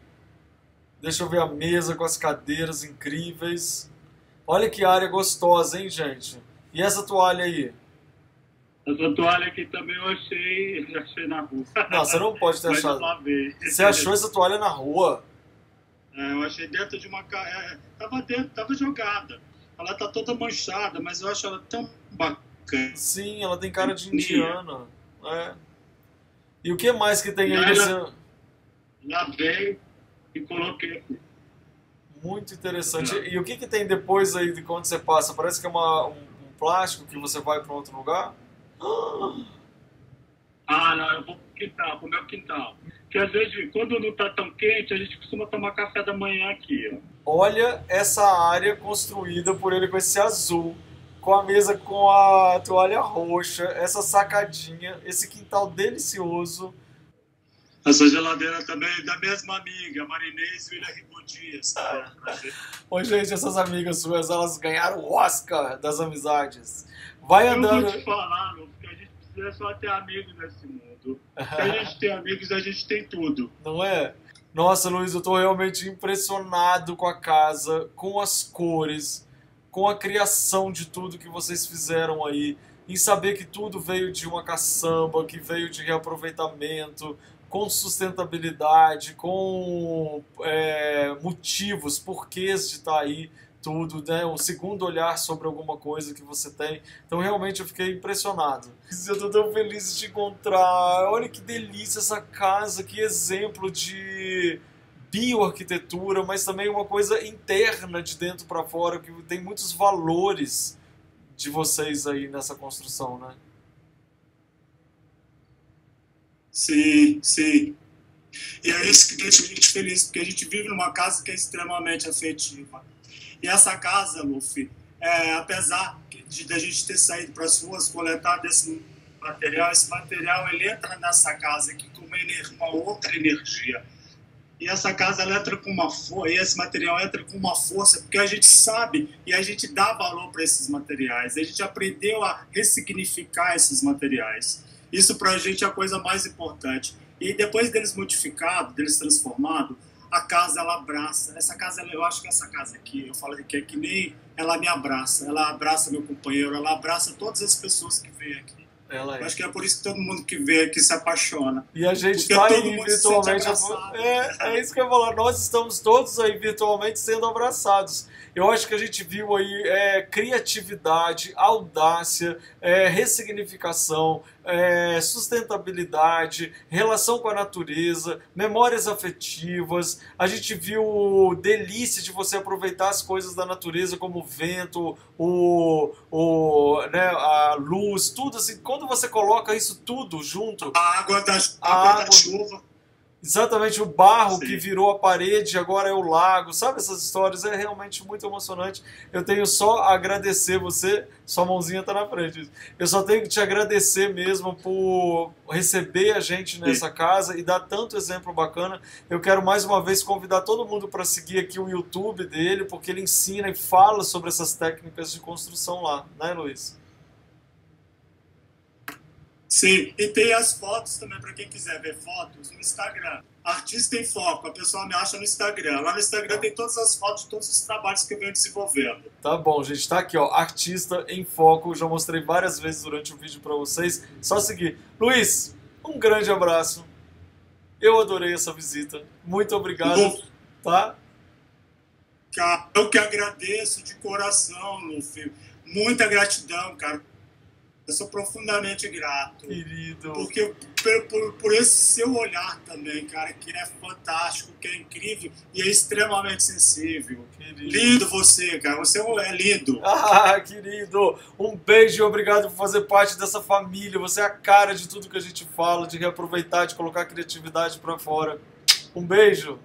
Deixa eu ver a mesa com as cadeiras incríveis. Olha que área gostosa, hein, gente? E essa toalha aí? Essa toalha aqui também eu achei, eu achei na rua. Não, você não pode ter achado. Você achou essa toalha na rua? É, eu achei dentro de uma. É, tava dentro, tava jogada. Ela tá toda manchada, mas eu acho ela tão bacana. Sim, ela tem cara de indiana. É. E o que mais que tem aí nesse. Já veio e coloquei aqui. Muito interessante. E o que, que tem depois aí de quando você passa? Parece que é uma, um, um plástico que você vai para outro lugar? Ah, não, eu vou pro quintal, pro meu quintal. Que às vezes, quando não tá tão quente, a gente costuma tomar café da manhã aqui, ó. Olha essa área construída por ele com esse azul, com a mesa com a toalha roxa, essa sacadinha, esse quintal delicioso. Essa geladeira também é da mesma amiga, Marinês Vila Rico Dias. Oi, gente, essas amigas suas, elas ganharam o Oscar das amizades. Vai andando. Eu vou te falar, meu, precisa só ter amigos nesse mundo. Se a gente tem amigos, a gente tem tudo. Não é? Nossa, Luiz, eu tô realmente impressionado com a casa, com as cores, com a criação de tudo que vocês fizeram aí, em saber que tudo veio de uma caçamba, que veio de reaproveitamento, com sustentabilidade, com é, motivos, porquês de estar tá aí tudo, né? Um segundo olhar sobre alguma coisa que você tem. Então realmente eu fiquei impressionado. Eu tô tão feliz de te encontrar. Olha que delícia essa casa, que exemplo de bioarquitetura, mas também uma coisa interna de dentro para fora que tem muitos valores de vocês aí nessa construção, né? Sim, sim. E é isso que deixa a gente feliz, porque a gente vive numa casa que é extremamente afetiva e essa casa, Luffy, é, apesar de, a gente ter saído para as ruas coletar esse material, esse material ele entra nessa casa aqui com uma, uma outra energia. E essa casa ela entra com uma força, e esse material entra com uma força, porque a gente sabe e a gente dá valor para esses materiais. A gente aprendeu a ressignificar esses materiais. Isso para a gente é a coisa mais importante. E depois deles modificados, deles transformados, a casa ela abraça. Essa casa, eu acho que essa casa aqui, eu falo que é que nem ela me abraça. Ela abraça meu companheiro, ela abraça todas as pessoas que vêm aqui. Ela é. Acho que é por isso que todo mundo que vê aqui se apaixona. E a gente está aí virtualmente. É, é isso que eu ia falar. Nós estamos todos aí virtualmente sendo abraçados. Eu acho que a gente viu aí é, criatividade, audácia, é, ressignificação, é, sustentabilidade, relação com a natureza, memórias afetivas. A gente viu delícia de você aproveitar as coisas da natureza, como o vento, o, o, né, a luz, tudo assim. Quando você coloca isso tudo junto. A água da, a água, água da chuva Exatamente, o barro Sim. que virou a parede, agora é o lago, sabe essas histórias? É realmente muito emocionante. Eu tenho só a agradecer você, sua mãozinha está na frente. Eu só tenho que te agradecer mesmo por receber a gente nessa Sim. casa e dar tanto exemplo bacana. Eu quero mais uma vez convidar todo mundo para seguir aqui o YouTube dele, porque ele ensina e fala sobre essas técnicas de construção lá, né, Luiz? Sim, e tem as fotos também, para quem quiser ver fotos, no Instagram. Artista em Foco, a pessoa me acha no Instagram. Lá no Instagram tem todas as fotos de todos os trabalhos que eu venho desenvolvendo. Tá bom, gente, tá aqui, ó, Artista em Foco. Já mostrei várias vezes durante o vídeo para vocês. Só seguir. Luiz, um grande abraço. Eu adorei essa visita. Muito obrigado. Bom, tá? Eu que agradeço de coração, Luffy. Muita gratidão, cara eu sou profundamente grato. Querido. Porque por, por, por, esse seu olhar também, cara, que é fantástico, que é incrível e é extremamente sensível. Querido. Lindo você, cara. Você é lindo. Ah, querido. Um beijo e obrigado por fazer parte dessa família. Você é a cara de tudo que a gente fala, de reaproveitar, de colocar a criatividade para fora. Um beijo.